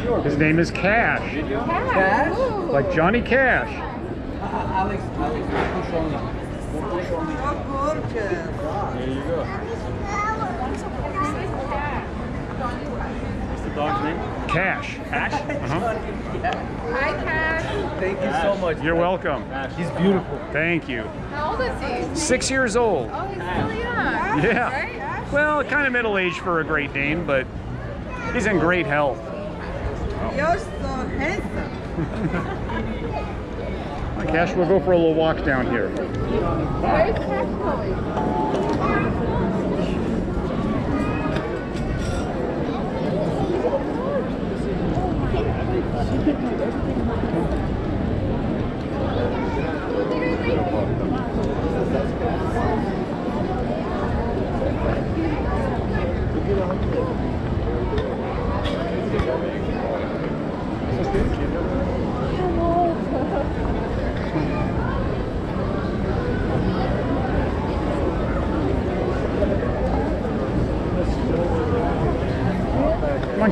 His name is Cash, Cash? like Johnny Cash. Alex, Alex, push only. Push only. Oh, gorgeous. There you go. What's the dog's name? Cash. Ash? Uh-huh. Hi, Cash. Thank you so much. You're welcome. He's beautiful. Thank you. How old is he? Six years old. Oh, he's really young. Yeah. Right? Well, kind of middle age for a Great Dane, but he's in great health. You're so handsome. Cash, we'll go for a little walk down here. Where's Cash going?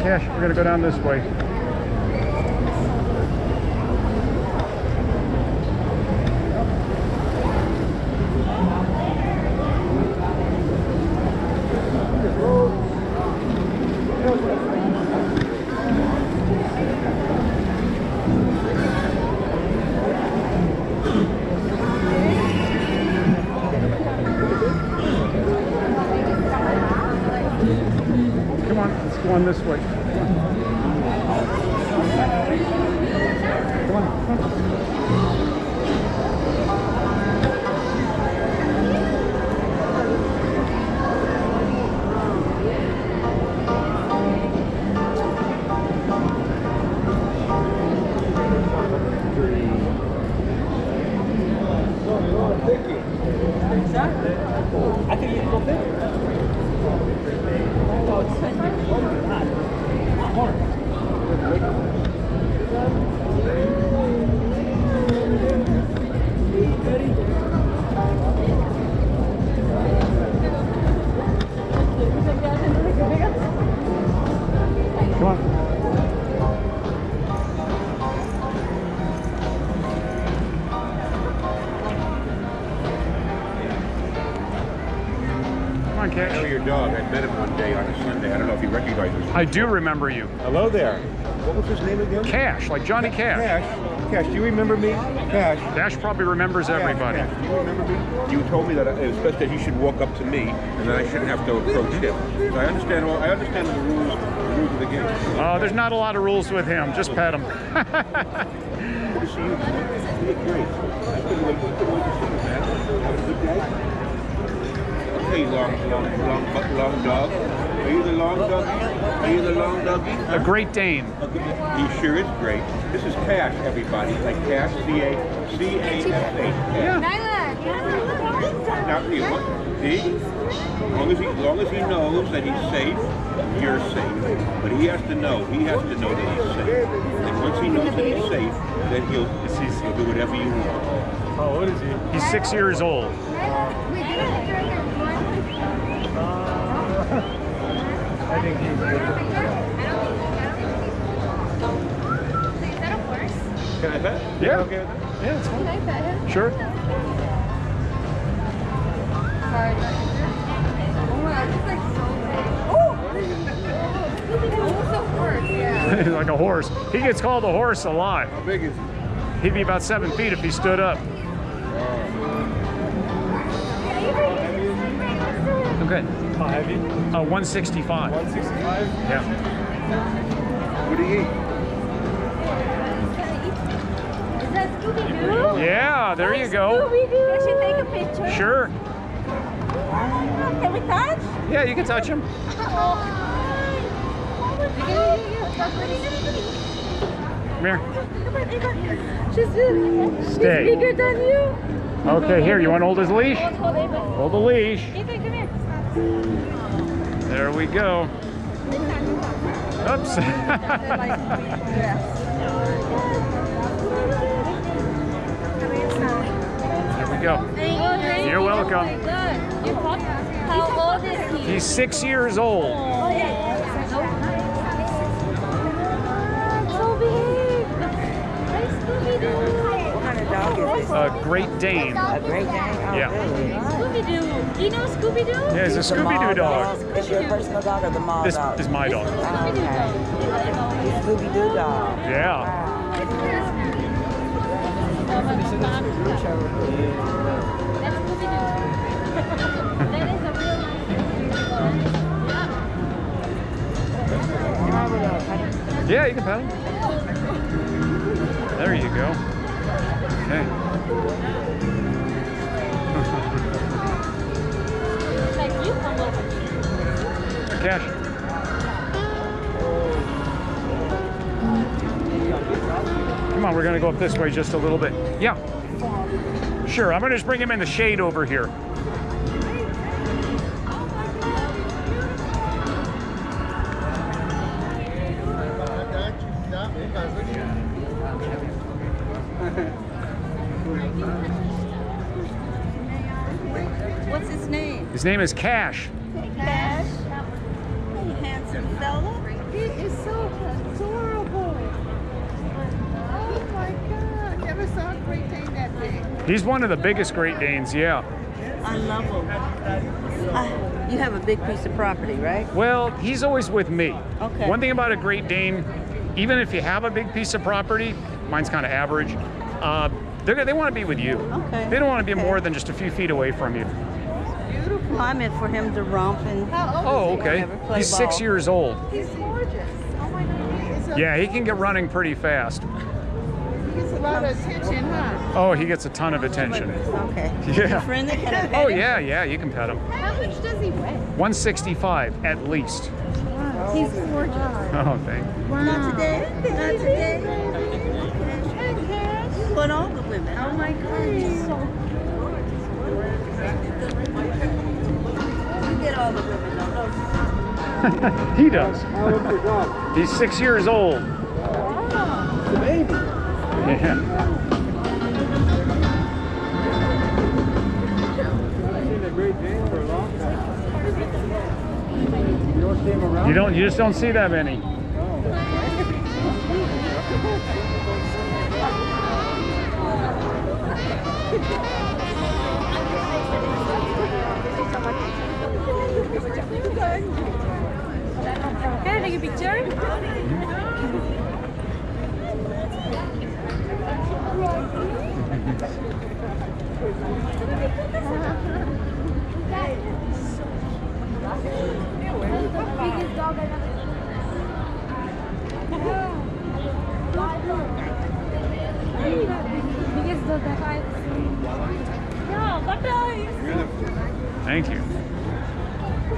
Cash, we're gonna go down this way. This way. I know your dog. I met him one day on a Sunday. I don't know if he recognizes me. I do remember you. Hello there. What was his name again? Cash, like Johnny Cash. Cash. Cash, do you remember me? Cash. Dash probably remembers everybody. Cash, do you remember me? You told me that uh, it was best that he should walk up to me and that I shouldn't have to approach him. So I understand all. I understand the rules, the rules of the game. Oh, there's not a lot of rules with him. Just pet him. Good to see you. You look great. I couldn't wait. Couldn't wait to see you, man. Have a good day. Okay, long, long, long, long, long dog. Are you the long doggy? Are you the long doggy? a Great Dane. He sure is great. This is Cash, everybody. Like Cash, C A C A S H. Yeah. Nyla. Now, see, what- see? As long as he, as long as he knows that he's safe, you're safe. But he has to know. He has to know that he's safe. And once he knows that he's safe, then he'll he'll do whatever you want. Oh, How old is he? He's six years old. I think he's Can I pet? Yeah. Okay with that? Yeah, it's fine. Can I pet him? Sure. Sorry. Oh my god, it's like so big. Oh! Almost a horse, yeah. like a horse. He gets called a horse a lot. How big is he? He'd be about seven feet if he stood up. I'm good. How heavy? Uh, 165. 165? Yeah. What do you eat? Is that Scooby-Doo? Yeah, there you go. Scooby-Doo. I should take a picture. Sure. Can we touch? Yeah, you can touch him. Come here. She's big. Stay. Bigger than you. Okay, here. You want to hold his leash? Hold, hold, Hold the leash. Ava, come here. There we go. Oops. there we go. You're welcome. Oh how old is he? He's six years old. Great Dane. A Great Dane? Oh, Yeah. really? Scooby Doo. Do you know Scooby Doo? Yeah, it's a The Scooby Doo mall dog. Is your personal dog or the mall This dog? is my dog. Scooby Doo okay. dog. The Scooby Doo dog. Yeah. Wow. That's Scooby Doo. That is a real nice Am I with a honey? Yeah, you can pet him. There you go. Okay. Cash. Come on, we're gonna go up this way just a little bit. Yeah. Sure, I'm gonna just bring him in the shade over here. His name? Is Cash. Cash. Hey, handsome fella. He is so adorable. Oh my God! Never saw a Great Dane that big. He's one of the biggest Great Danes, yeah. I love him. Uh, you have a big piece of property, right? Well, he's always with me. Okay. One thing about a Great Dane, even if you have a big piece of property, mine's kind of average, uh, they're, they want to be with you. Okay. They don't want to be Okay. more than just a few feet away from you. Beautiful. I meant for him to romp and. Oh, okay. Never oh, play He's six years old. He's gorgeous. Oh my God. Yeah, he can get running pretty fast. He gets a lot of attention, huh? Oh, he gets a ton of attention. Okay. Yeah. Friendly. Can Oh, yeah, yeah, you can pet him. How much does he weigh? 165 at least. He's gorgeous. Oh, thank you. Not today. Not today. But all the women. Oh my god, he's so You he does. He's six years old. It's a baby. Yeah. You don't see him around? You just don't see that many. Can I take a picture? Thank you.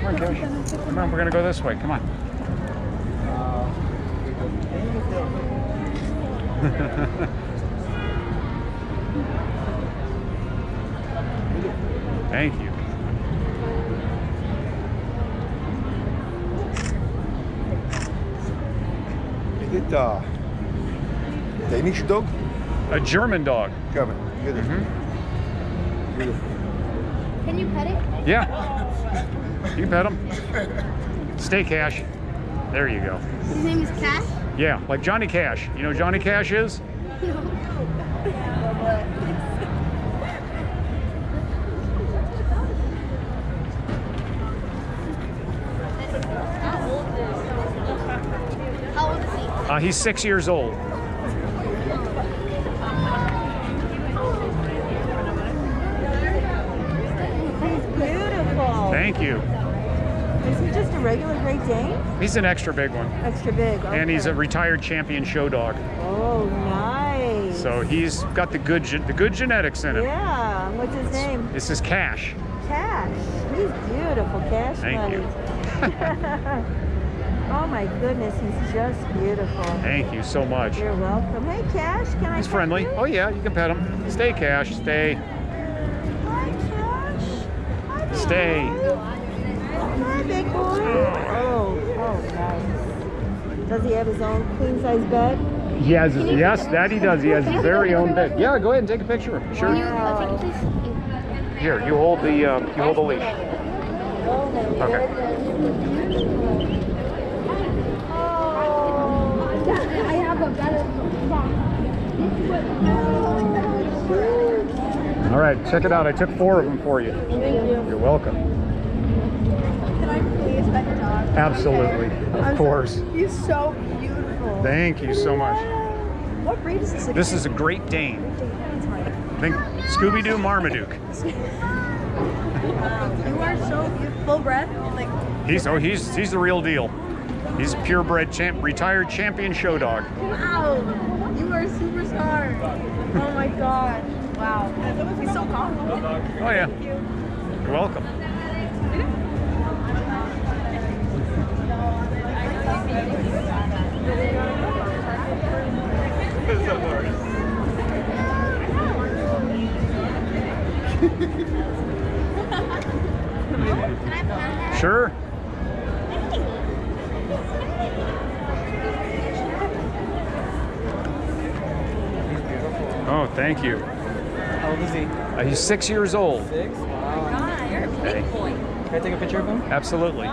Come on, Cash. Come on, we're gonna go this way. Come on. Thank you. Is dit uh, Danish dog? A German dog. German. Beautiful. Mhm. Beautiful. Can you pet it? Yeah. You pet him. Stay Cash. There you go. His name is Cash. Yeah, like Johnny Cash. You know Johnny Cash is? How old is he? Uh, he's six years old. Beautiful. Thank you. Is he just a regular Great Dane? He's an extra big one. Extra big. And he's a retired champion show dog. Oh, nice. So he's got the good the good genetics in him. Yeah. What's his name? This is Cash. Cash. He's beautiful. Cash Thank money. you. oh my goodness, he's just beautiful. Thank you so much. You're welcome. Hey, Cash, can I? He's friendly. you? Oh yeah, you can pet him. Stay, Cash. Stay. Hi, Cash. Hi, Stay. Boy. Big boy. Oh, oh, nice. Does he have his own queen size bed? He has his, yes, that he does. He has his very own bed. Yeah, go ahead and take a picture. of him. Can you Sure. uh, take it, please? Here, you hold the uh, you hold the leash. Okay. I have a better All right, check it out. I took four of them for you. Thank you. You're welcome. Can I please pet the dog? Absolutely. Of I'm so- course. He's so beautiful. Thank you so much. What breed is this? This is a Great Dane. I think Scooby Doo Marmaduke. Um, you are so beautiful. Full breath. Like, He's oh he's he's the real deal. He's a purebred champ, retired champion show dog. wow. You are a superstar. Oh my god. Wow. He's so calm. Oh yeah. You're welcome. Sure. Oh, thank you. How old is he? Uh, he's six years old. Six? Wow. Okay. Can I take a picture of him? Absolutely.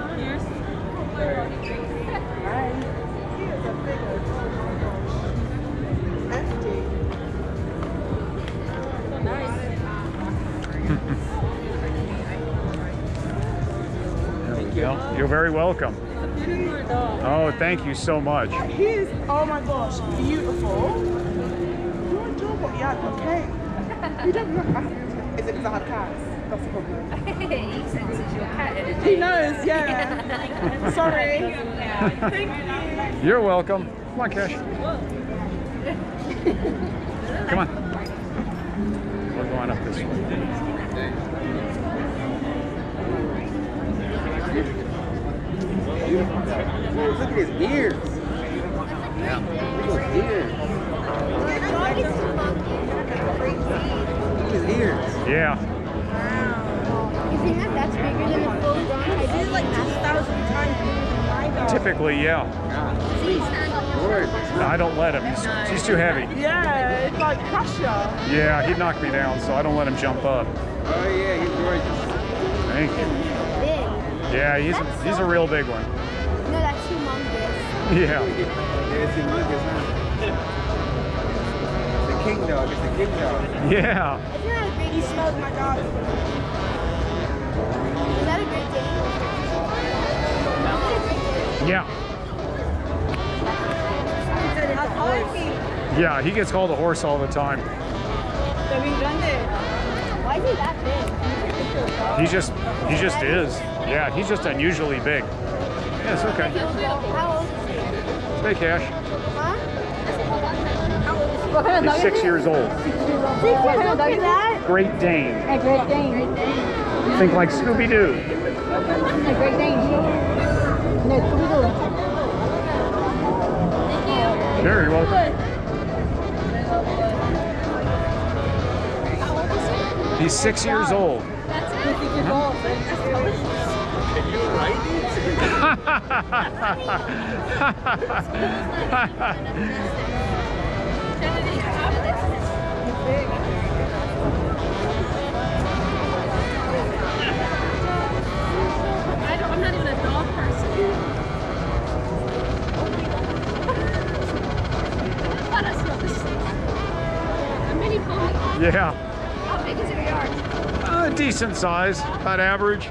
Thank you. Well, you're very welcome. Oh, thank you so much. He is, oh my gosh, beautiful. You're adorable. Yeah, okay. You don't look like Is it because I have cats? That's the problem. he senses your cat energy. He knows, yeah. Sorry. Thank you. You're welcome. Come on, Cash. Come on. We're going up this way. Look at his ears. Yeah. Look at his ears. Look at his ears. Yeah. You think that that's bigger than a full grown? I did like 2,000 times Typically, yeah. God. See, stand on your Lord. I don't let him. He's, he's too heavy. Yeah, it's like Crusher. Yeah, he'd knock me down, so I don't let him jump up. Oh yeah, he's gorgeous. Thank you. big. Yeah, he's a, he's a real big one. No, that's humongous. Yeah. Yeah, it's humongous, huh? It's a king dog. It's a king dog. Yeah. It's not a great He smells my dog. Is that a great Dane? Yeah. Yeah, he gets called a horse all the time. Why is he that big? He just he just is. Yeah, he's just unusually big. Yeah, it's okay. How old is he? Stay cash. Huh? How old is? He's six years old. Look at that. Great Dane. A Great Dane. Think like Scooby Doo. A Great Dane. No, Scooby-Doo. Sure, you're welcome. He's six years old. I decent size, about average.